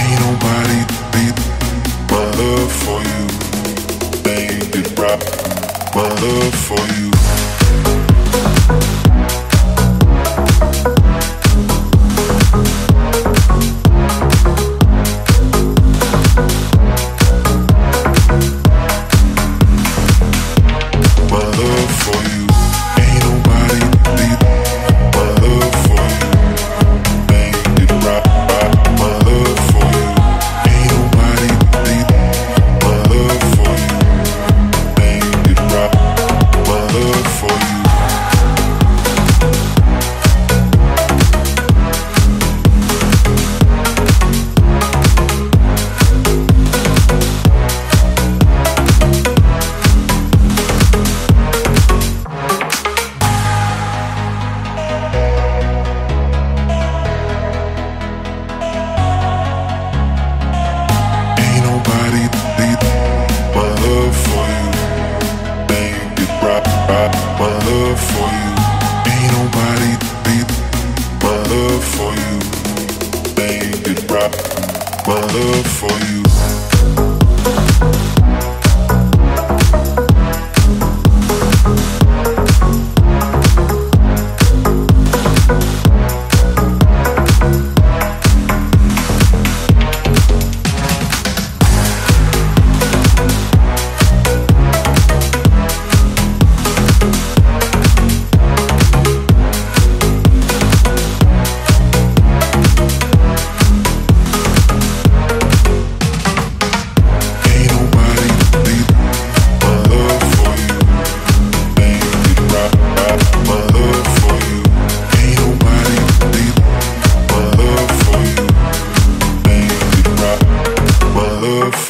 Ain't nobody beat my love for you. My love for you. my love for you.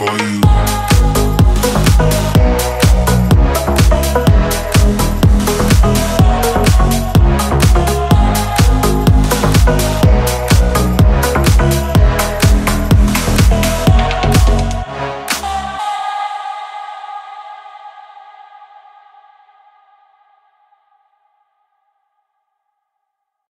for you.